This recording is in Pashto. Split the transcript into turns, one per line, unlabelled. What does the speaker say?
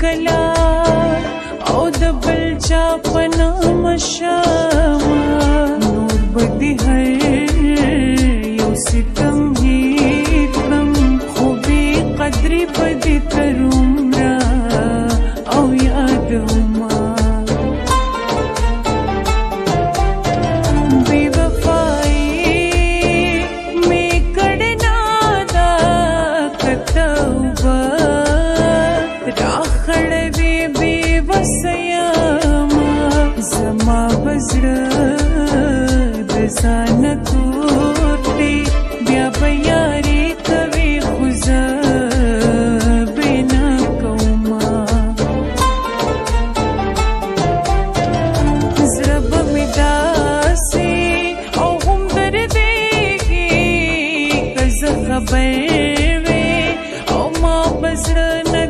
کلا او د بل چا پنا مشام نور بدی هر زما بزړه د سانه کوټي بیا په یاري کوي خزه بنا کوما زړه به می داسي او هم دردېږي که زه خبر وې او ما بزړه نه